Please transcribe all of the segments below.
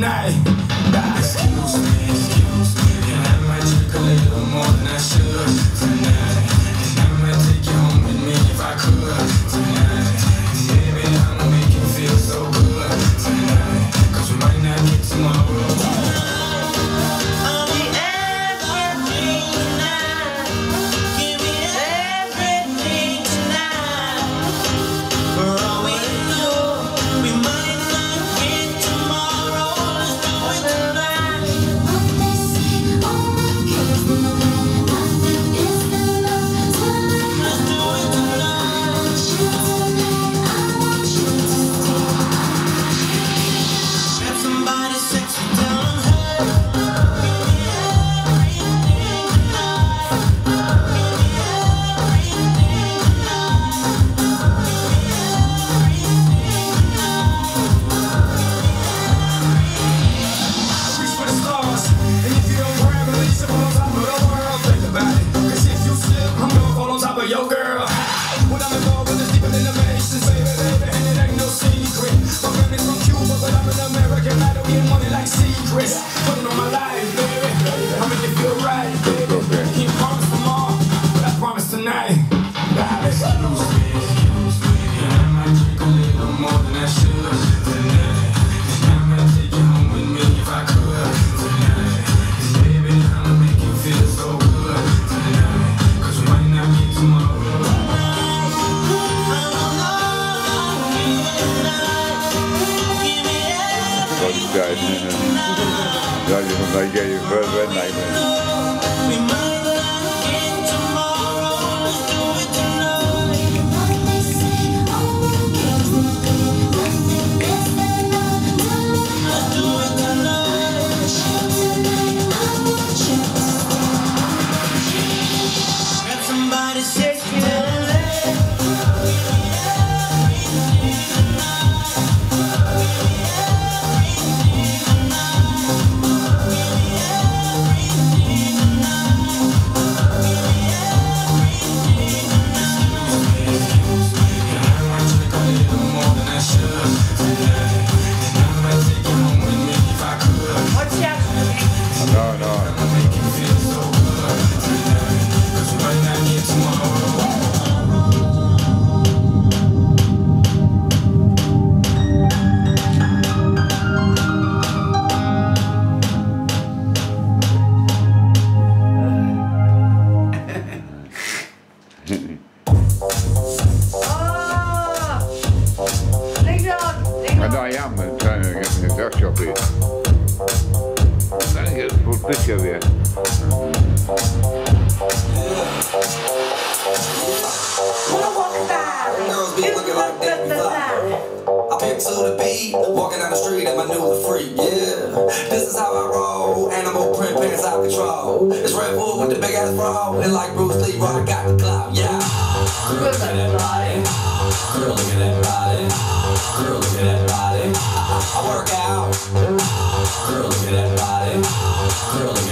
tonight. Excuse me, excuse me, and I might drink a little more than I should tonight. And I might take you home with me if I could money like secrets. I pick to the beat, walking down the street and my new freak, yeah. This is how I roll, animal print pants out control. It's Red Bull with the big ass bra, and like Bruce Lee, I got the clout, yeah. Girl, look at that body. Girl, look at that body. Girl, look at that body. I work out.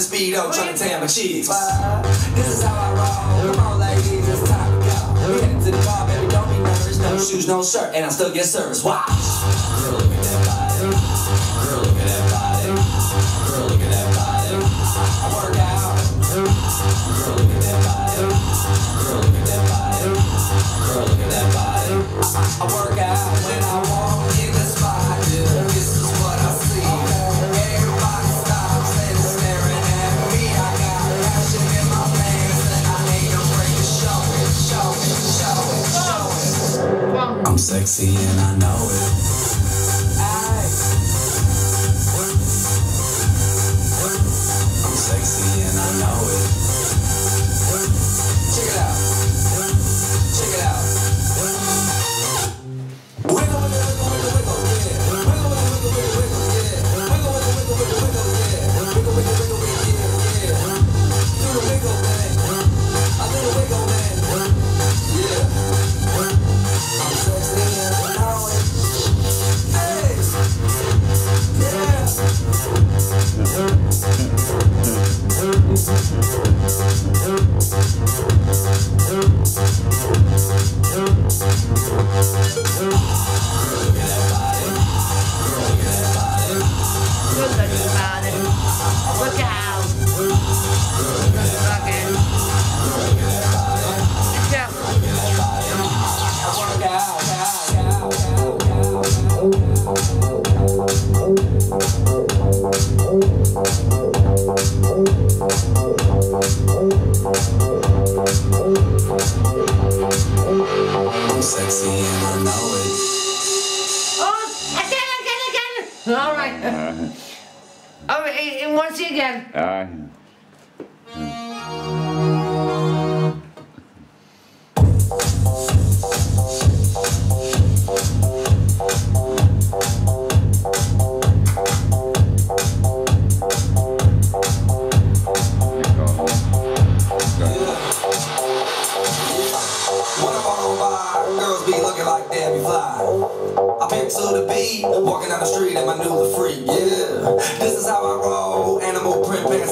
The speedo trying to tan my cheeks. This is how I roll. Come on, ladies, it's time to go. We headed to the bar, baby, don't be nervous. No shoes, no shirt, and I still get service. Wow. Girl, look at that body. Girl, look at that body. sexy and I know it. I'm sexy and I know it. Check it out. Sexy and I know it. Oh, again, again, again. All right. Uh, All right, and once again. Uh,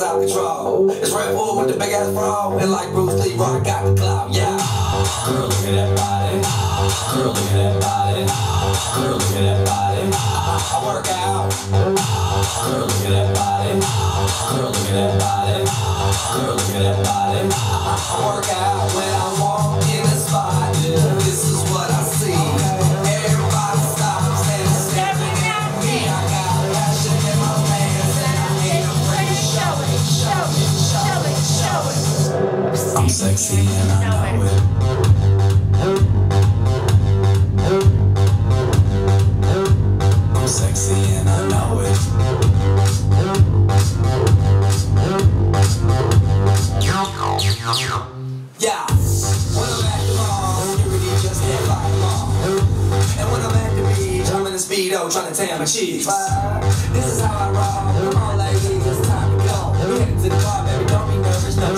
out control. It's Red Bull with the big ass bra, and like Bruce Lee, Rock got the clout, yeah. Girl, look at that body. Girl, look at that body. Girl, look at that body. I work out. Girl, look at that body. Girl, look at that body. Girl, look at that body. I work out when I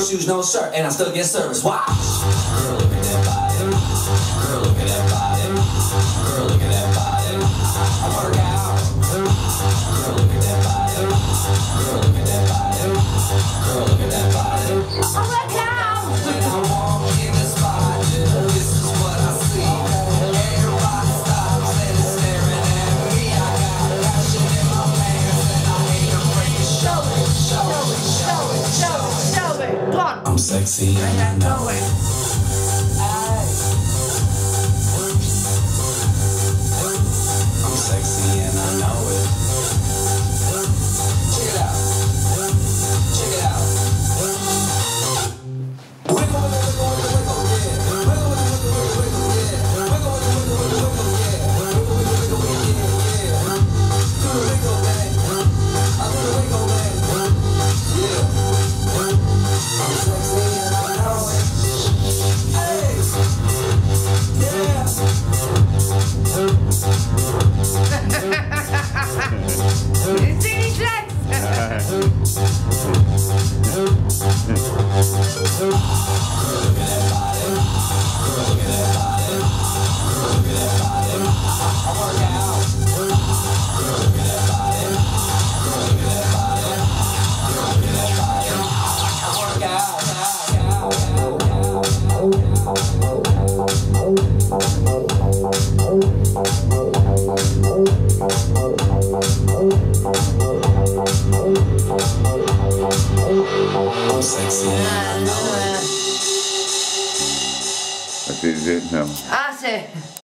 shoes, no shirt, and I still get service. Why? Look at that body. Look at that body. I work out. Ah, sí.